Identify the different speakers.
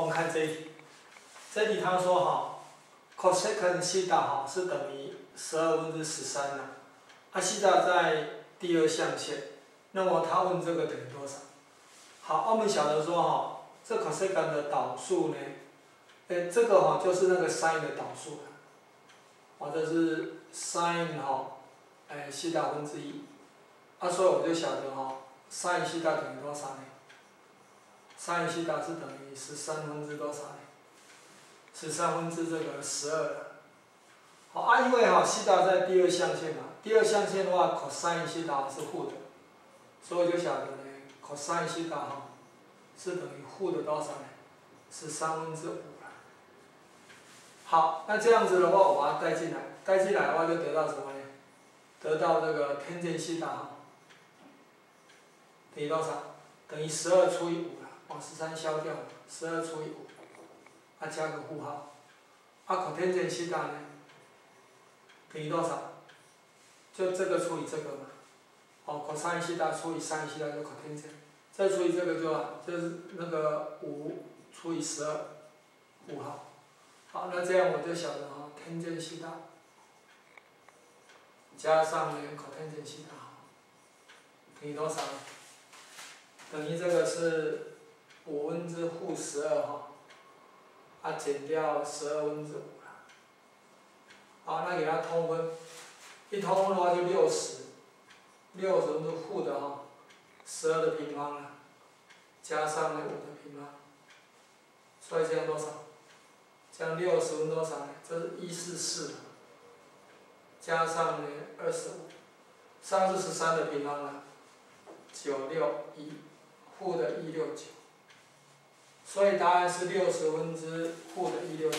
Speaker 1: 我们看这一题，这里他说哈，cosecant 西塔哈是等于十二分之十三呐，啊西塔在第二象限，那么他问这个等于多少？好，我们晓得说哈，这 cosecant 的导数呢，哎这个哈就是那个 sin 的导数了，或者是 sin 哈，哎西塔分之一，啊所以我就晓得哈，sin 西塔等于多少呢？？sin 西塔是等于十三分之多少呢？十三分之这个十二。好啊，因为哈西塔在第二象限嘛，第二象限的话，cos 西塔是负的，所以就晓得呢，cos 西塔哈是等于负的多少呢？十三分之五。好，那这样子的话，我把它带进来，带进来的话就得到什么呢？得到这个 tan 西塔哈等于多少？等于十二除以五。把十三消掉，十二除以五，啊加个负号，啊 cos 西大呢，等于多少？就这个除以这个嘛，哦 cos 西大除以三西大就 cos，再除以这个就就是那个五除以十二，负号，好，那这样我就晓得哈，tan 西大加上呢 cos 西大等于多少？等于这个是。五分之负十二哈，啊减掉十二分之五了，好，那给它通分，一通分的话就六十，六十分之负的哈，十二的平方了，加上呢五的平方，所以这样多少？这样六十分多少呢？这是一四四，加上呢二十五，上是十三的平方了，九六一，负的一六九。所以答案是六十分之负的一六十